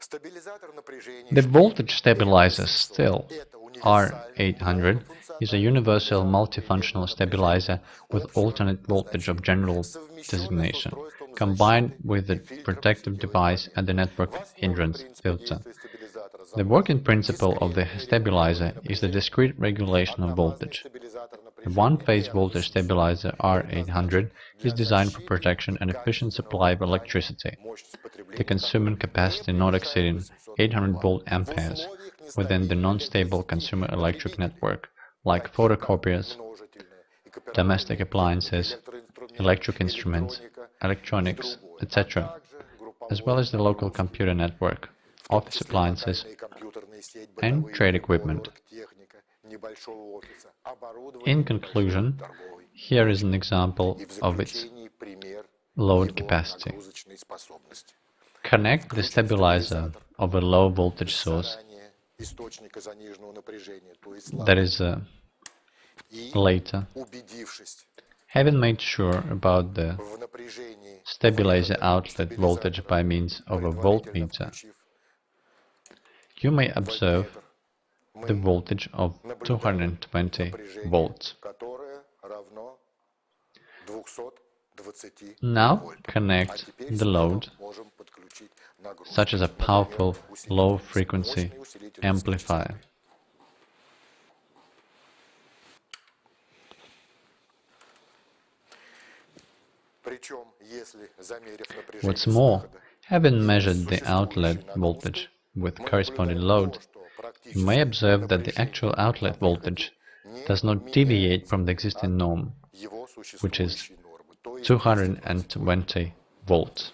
The voltage stabilizer Stil R800 is a universal multifunctional stabilizer with alternate voltage of general designation, combined with the protective device and the network hindrance filter. The working principle of the stabilizer is the discrete regulation of voltage. The one-phase voltage stabilizer R800 is designed for protection and efficient supply of electricity, the consuming capacity not exceeding 800 volt amperes within the non-stable consumer electric network, like photocopiers, domestic appliances, electric instruments, electronics, etc., as well as the local computer network, office appliances, and trade equipment. In conclusion, here is an example of its load capacity. Connect the stabilizer of a low voltage source that is uh, later. Having made sure about the stabilizer outlet voltage by means of a voltmeter, you may observe the voltage of 220 volts. Now connect the load such as a powerful low-frequency amplifier. What's more, having measured the outlet voltage with corresponding load, you may observe that the actual outlet voltage does not deviate from the existing norm, which is 220 volts.